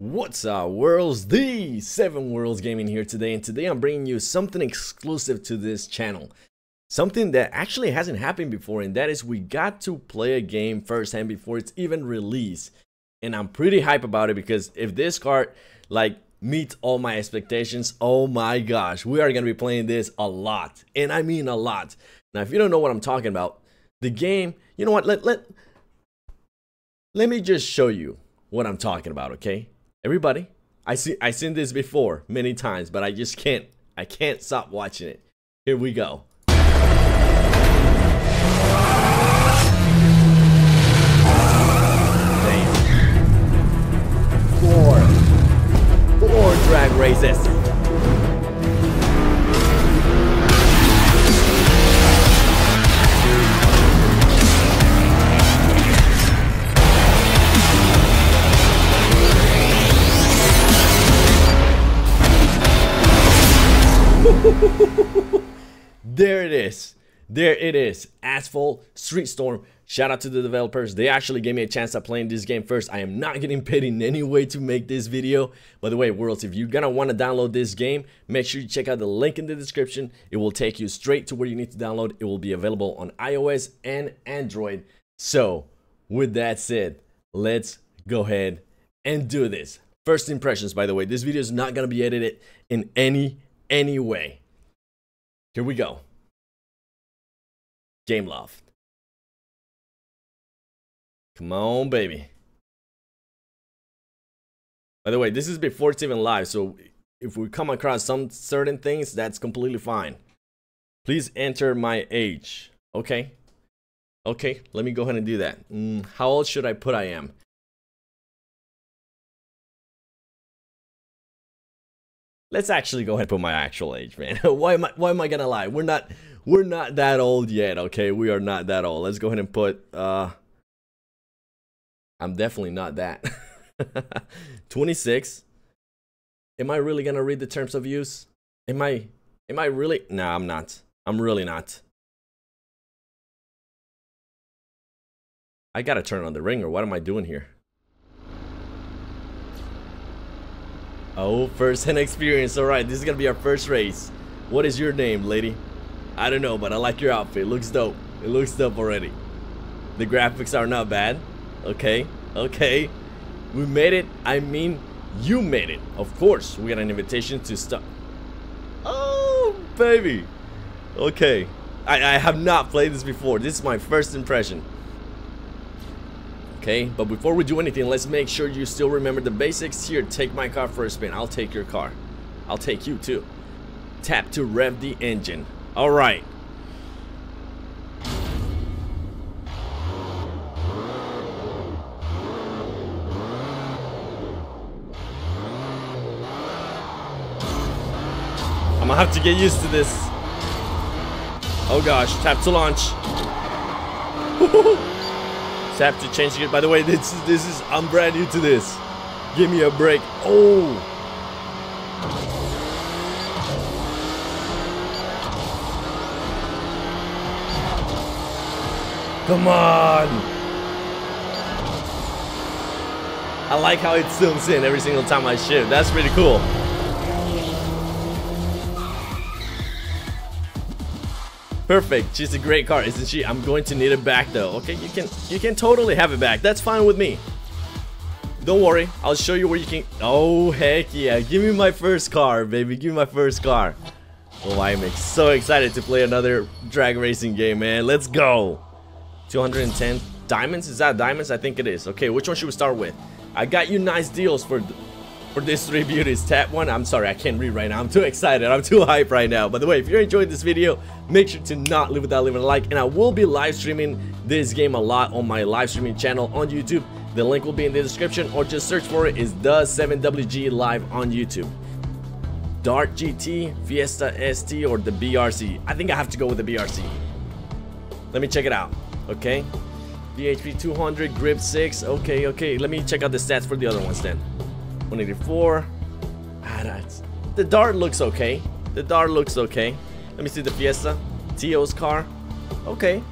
What's up worlds, the 7 Worlds Gaming here today and today I'm bringing you something exclusive to this channel. Something that actually hasn't happened before and that is we got to play a game firsthand before it's even released. And I'm pretty hype about it because if this card like meets all my expectations, oh my gosh, we are going to be playing this a lot. And I mean a lot. Now if you don't know what I'm talking about, the game, you know what, let, let, let me just show you what I'm talking about, okay? Everybody, I see I seen this before many times, but I just can't I can't stop watching it. Here we go. Four drag races. there it is. There it is. Asphalt Street Storm. Shout out to the developers. They actually gave me a chance at playing this game first. I am not getting paid in any way to make this video. By the way, worlds, if you're gonna want to download this game, make sure you check out the link in the description. It will take you straight to where you need to download. It will be available on iOS and Android. So, with that said, let's go ahead and do this. First impressions, by the way, this video is not gonna be edited in any anyway. Here we go. Gameloft. Come on, baby. By the way, this is before it's even live, so if we come across some certain things, that's completely fine. Please enter my age. Okay. Okay, let me go ahead and do that. Mm, how old should I put I am? Let's actually go ahead and put my actual age, man. why am I why am I gonna lie? We're not we're not that old yet, okay? We are not that old. Let's go ahead and put uh I'm definitely not that. 26. Am I really gonna read the terms of use? Am I am I really nah I'm not. I'm really not. I gotta turn on the ringer. What am I doing here? Oh, first hand experience. Alright, this is gonna be our first race. What is your name, lady? I don't know, but I like your outfit. It looks dope. It looks dope already. The graphics are not bad. Okay, okay. We made it. I mean, you made it. Of course, we got an invitation to stop. Oh, baby. Okay. I, I have not played this before. This is my first impression okay? But before we do anything, let's make sure you still remember the basics. Here, take my car for a spin. I'll take your car. I'll take you too. Tap to rev the engine. All right. I'm gonna have to get used to this. Oh gosh, tap to launch. Tap to change it. By the way, this is this is I'm brand new to this. Give me a break. Oh. Come on. I like how it zooms in every single time I shift. That's pretty cool. Perfect. She's a great car, isn't she? I'm going to need it back though. Okay, you can you can totally have it back. That's fine with me. Don't worry. I'll show you where you can Oh heck yeah. Give me my first car, baby. Give me my first car. Oh, I'm so excited to play another drag racing game, man. Let's go. 210 diamonds? Is that diamonds? I think it is. Okay, which one should we start with? I got you nice deals for for these three beauties. Tap one. I'm sorry, I can't read right now. I'm too excited. I'm too hype right now. By the way, if you're enjoying this video, make sure to not leave without leaving a like. And I will be live streaming this game a lot on my live streaming channel on YouTube. The link will be in the description or just search for it. it. Is the 7WG live on YouTube. Dart GT, Fiesta ST, or the BRZ. I think I have to go with the BRZ. Let me check it out. Okay. VHP 200, grip 6. Okay, okay. Let me check out the stats for the other ones then. 184. Ah, the Dart looks okay. The Dart looks okay. Let me see the Fiesta. Tio's car. Okay.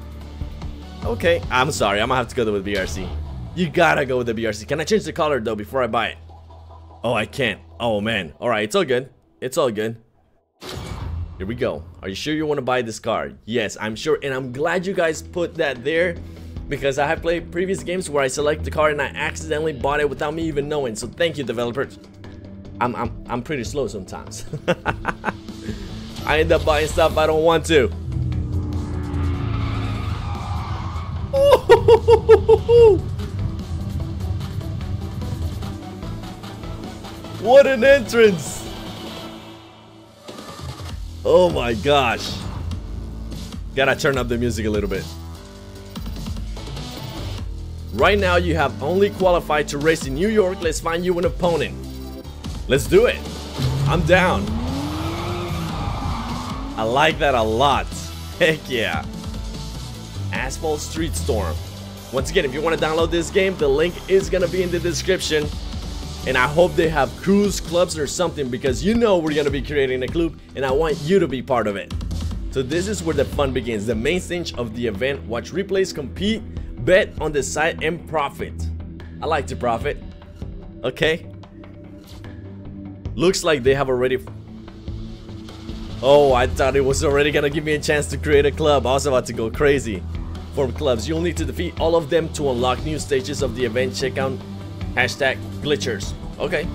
Okay. I'm sorry. I'm gonna have to go with the BRZ. You gotta go with the BRZ. Can I change the color though before I buy it? Oh, I can't. Oh, man. All right, it's all good. It's all good. Here we go. Are you sure you want to buy this car? Yes, I'm sure. And I'm glad you guys put that there because I have played previous games where I select the card and I accidentally bought it without me even knowing. So thank you, developers. I'm, I'm, I'm pretty slow sometimes. I end up buying stuff I don't want to. What an entrance! Oh my gosh. Gotta turn up the music a little bit. Right now you have only qualified to race in New York. Let's find you an opponent. Let's do it. I'm down. I like that a lot. Heck yeah. Asphalt Street Storm. Once again, if you want to download this game, the link is going to be in the description. And I hope they have cruise clubs or something because you know we're gonna be creating a club and I want you to be part of it. So this is where the fun begins, the main stage of the event, watch replays, compete, bet on the site and profit. I like to profit. Okay. Looks like they have already... Oh, I thought it was already gonna give me a chance to create a club. I was about to go crazy. Form clubs. You'll need to defeat all of them to unlock new stages of the event. Check out Hashtag glitchers. Okay.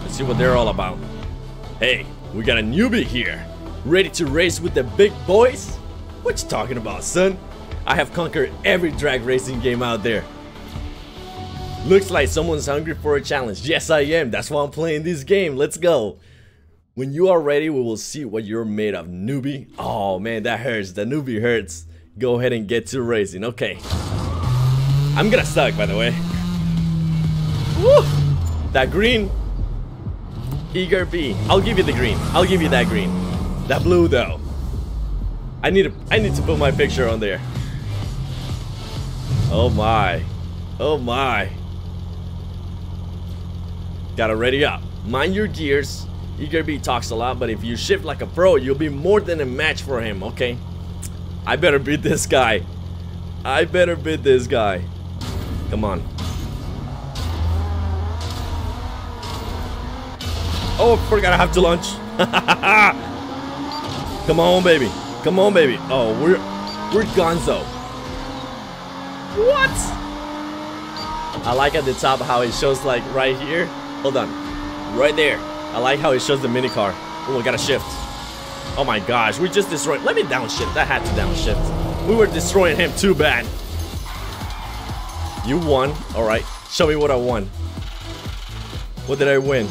Let's see what they're all about. Hey, we got a newbie here. Ready to race with the big boys? What you talking about, son? I have conquered every drag racing game out there. Looks like someone's hungry for a challenge. Yes, I am. That's why I'm playing this game. Let's go. When you are ready, we will see what you're made of, newbie. Oh, man, that hurts. The newbie hurts. Go ahead and get to racing. Okay. I'm gonna suck, by the way. Woo! That green. Eager B. I'll give you the green. I'll give you that green. That blue, though. I need to. I need to put my picture on there. Oh my. Oh my. Gotta ready up. Mind your gears. Eager B talks a lot, but if you shift like a pro, you'll be more than a match for him, okay? I better beat this guy. I better beat this guy. Come on. Oh, I forgot I have to launch. Come on, baby. Come on, baby. Oh, we're we're gonzo. What? I like at the top how it shows like right here. Hold on. Right there. I like how it shows the mini car. Oh, we gotta shift. Oh my gosh, we just destroyed. Let me downshift. I had to downshift. We were destroying him too bad. You won. Alright. Show me what I won. What did I win?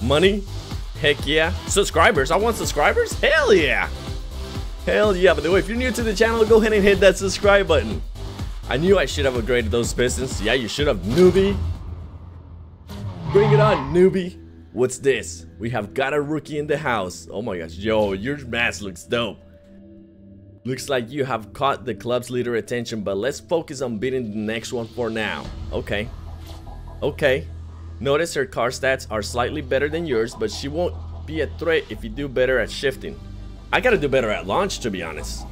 Money? Heck yeah. Subscribers. I want subscribers? Hell yeah. Hell yeah. By the way, if you're new to the channel, go ahead and hit that subscribe button. I knew I should have upgraded those pistons. Yeah, you should have, newbie. Bring it on, newbie. What's this? We have got a rookie in the house. Oh my gosh. Yo, your mask looks dope. Looks like you have caught the club's leader attention, but let's focus on beating the next one for now. Okay. Okay. Notice her car stats are slightly better than yours, but she won't be a threat if you do better at shifting. I gotta do better at launch, to be honest.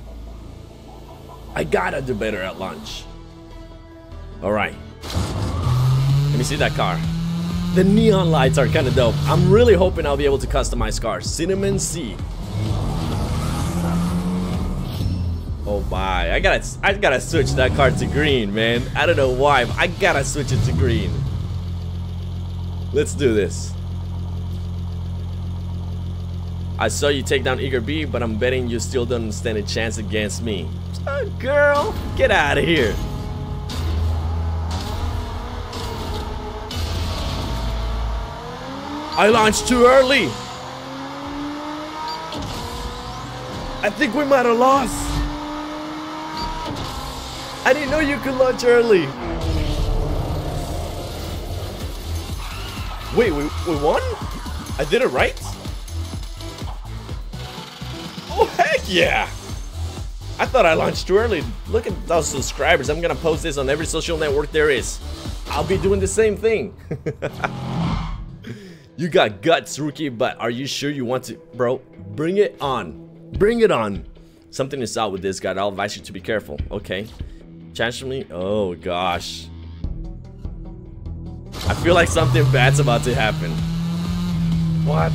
I gotta do better at launch. Alright. Let me see that car. The neon lights are kinda dope. I'm really hoping I'll be able to customize cars. Cinnamon C. Oh my, I gotta, I gotta switch that car to green, man. I don't know why, I gotta switch it to green. Let's do this. I saw you take down Eager B, but I'm betting you still don't stand a chance against me. Oh, girl, get out of here. I launched too early. I think we might have lost. I didn't know you could launch early. Wait, we, we won? I did it right? Oh, heck yeah! I thought I launched too early. Look at those subscribers. I'm gonna post this on every social network there is. I'll be doing the same thing. you got guts, rookie, but are you sure you want to? Bro, bring it on. Bring it on. Something is out with this guy. I'll advise you to be careful, okay? Chance me? Oh gosh. I feel like something bad's about to happen. What?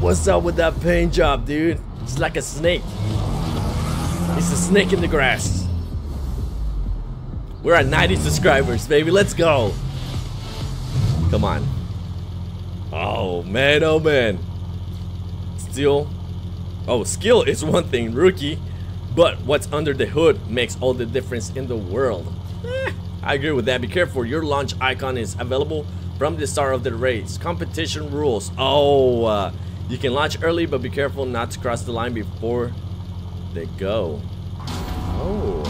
What's up with that paint job, dude? It's like a snake. It's a snake in the grass. We're at 90 subscribers, baby. Let's go. Come on. Oh, man. Oh, man. Still. Oh, skill is one thing, rookie. But what's under the hood makes all the difference in the world. Eh, I agree with that. Be careful. Your launch icon is available from the start of the race. Competition rules. Oh, uh, you can launch early, but be careful not to cross the line before they go. Oh.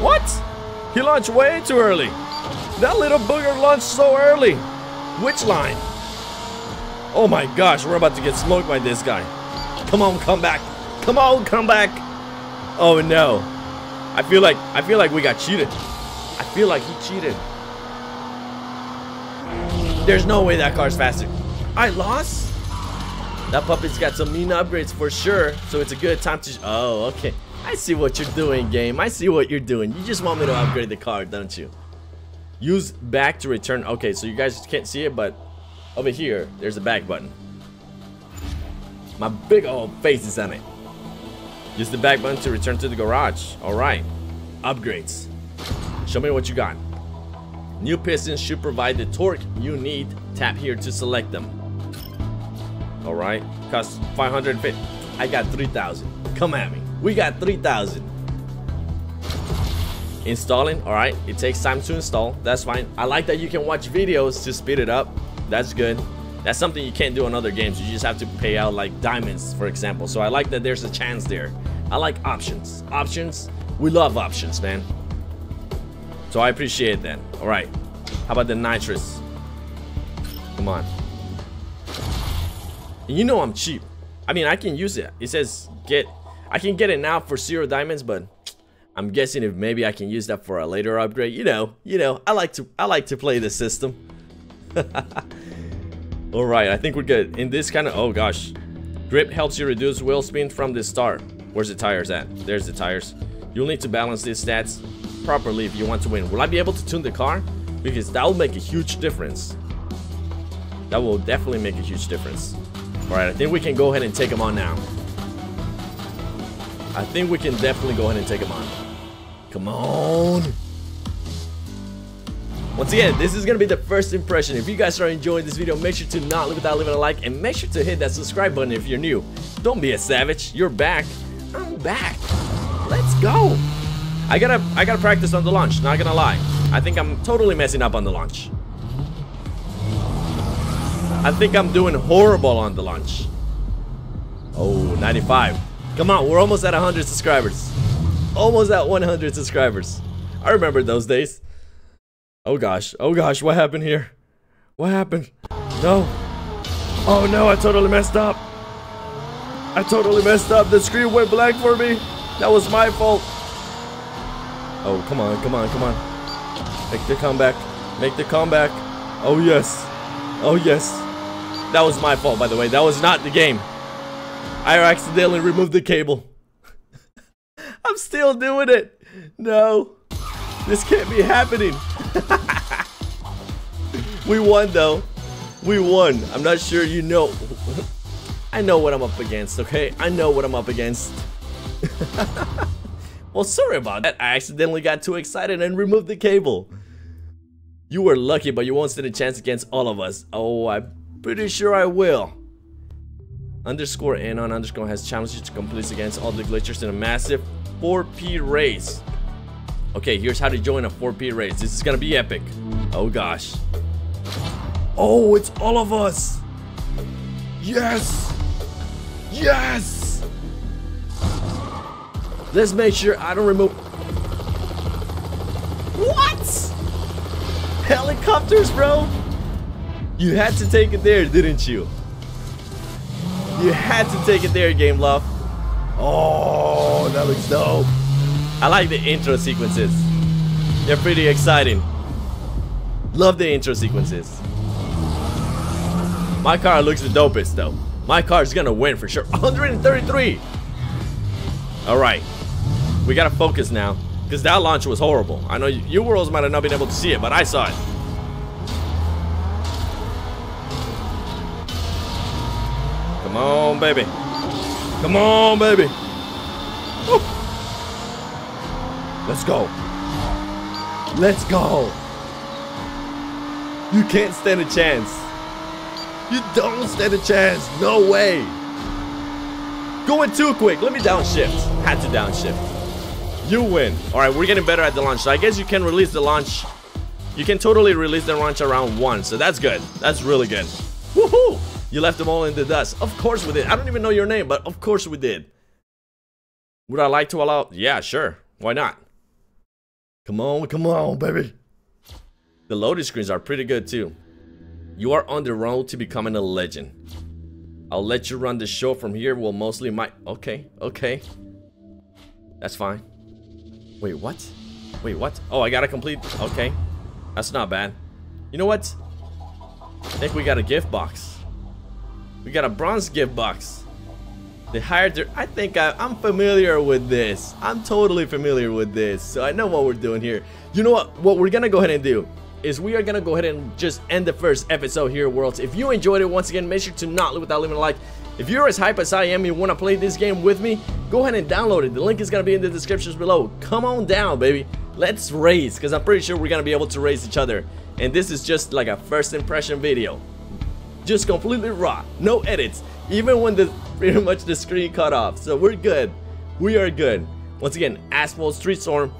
What? He launched way too early. That little booger launched so early. Which line? Oh my gosh, we're about to get smoked by this guy. Come on, come back. Come on, come back. Oh no. I feel like I feel like we got cheated. I feel like he cheated. There's no way that car's faster. I lost? That puppet's got some mean upgrades for sure, so it's a good time to... Oh, okay. I see what you're doing, game. I see what you're doing. You just want me to upgrade the car, don't you? Use back to return. Okay, so you guys can't see it, but over here, there's a back button. My big old face is on it. Use the back button to return to the garage. Alright. Upgrades. Show me what you got. New pistons should provide the torque you need. Tap here to select them. Alright. Cost 550. I got 3,000. Come at me. We got 3,000. Installing. Alright. It takes time to install. That's fine. I like that you can watch videos to speed it up. That's good. That's something you can't do in other games. You just have to pay out like diamonds, for example. So I like that there's a chance there. I like options. Options. We love options, man. So I appreciate that. All right. How about the nitrous? Come on. You know I'm cheap. I mean, I can use it. It says get... I can get it now for zero diamonds, but I'm guessing if maybe I can use that for a later upgrade. You know, you know, I like to I like to play the system. Alright, I think we're good. In this kind of... Oh, gosh. Grip helps you reduce wheel spin from the start. Where's the tires at? There's the tires. You'll need to balance these stats properly if you want to win. Will I be able to tune the car? Because that will make a huge difference. That will definitely make a huge difference. Alright, I think we can go ahead and take them on now. I think we can definitely go ahead and take them on. Come on. Once again, this is going to be the first impression. If you guys are enjoying this video, make sure to not leave without leaving a like and make sure to hit that subscribe button if you're new. Don't be a savage. You're back. I'm back. Let's go. I gotta, I gotta practice on the launch, not gonna lie. I think I'm totally messing up on the launch. I think I'm doing horrible on the launch. Oh, 95. Come on, we're almost at 100 subscribers. Almost at 100 subscribers. I remember those days. Oh gosh, oh gosh, what happened here? What happened? No. Oh no, I totally messed up. I totally messed up. The screen went blank for me. That was my fault. Oh, come on, come on, come on. Make the comeback. Make the comeback. Oh yes. Oh yes. That was my fault, by the way. That was not the game. I accidentally removed the cable. I'm still doing it. No. This can't be happening. we won though. We won. I'm not sure you know. I know what I'm up against, okay? I know what I'm up against. well, sorry about that. I accidentally got too excited and removed the cable. You were lucky, but you won't stand a chance against all of us. Oh, I'm pretty sure I will. Underscore Anon underscore has challenged you to complete against all the glitchers in a massive 4P race. Okay, here's how to join a 4P race. This is gonna be epic. Oh gosh. Oh, it's all of us. Yes. Yes. Let's make sure I don't remove. What? Helicopters, bro. You had to take it there, didn't you? You had to take it there, Gameloft. Oh, that looks dope. I like the intro sequences. They're pretty exciting. Love the intro sequences. My car looks the dopest though. My car is gonna win for sure. 133! Alright. We gotta focus now. Because that launch was horrible. I know you worlds might have not been able to see it, but I saw it. Come on, baby. Come on, baby. Woo. Let's go. Let's go. You can't stand a chance. You don't stand a chance. No way. Going too quick. Let me downshift. Had to downshift. You win. All right, we're getting better at the launch. So I guess you can release the launch. You can totally release the launch around one. So that's good. That's really good. Woohoo! You left them all in the dust. Of course we did. I don't even know your name, but of course we did. Would I like to allow? Yeah, sure. Why not? Come on, come on, baby. The loading screens are pretty good too. You are on the road to becoming a legend. I'll let you run the show from here. Will mostly my okay, okay. That's fine. Wait, what? Wait, what? Oh, I gotta complete. Okay, that's not bad. You know what? I think we got a gift box. We got a bronze gift box. They hired their. I think I, I'm familiar with this. I'm totally familiar with this, so I know what we're doing here. You know what? What we're gonna go ahead and do is we are gonna go ahead and just end the first episode here, Worlds. If you enjoyed it, once again, make sure to not leave without leaving a like. If you're as hype as I am and you want to play this game with me, go ahead and download it. The link is going to be in the descriptions below. Come on down, baby. Let's race, because I'm pretty sure we're going to be able to race each other. And this is just like a first impression video. Just completely raw. No edits. Even when the pretty much the screen cut off. So we're good. We are good. Once again, Asphalt Street Storm.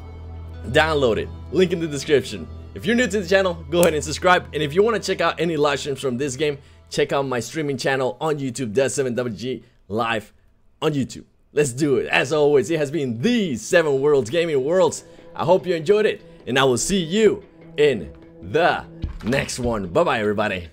Download it. Link in the description. If you're new to the channel, go ahead and subscribe. And if you want to check out any live streams from this game, check out my streaming channel on YouTube, The7WG Live on YouTube. Let's do it. As always, it has been the 7 Worlds Gaming Worlds. I hope you enjoyed it, and I will see you in the next one. Bye-bye, everybody.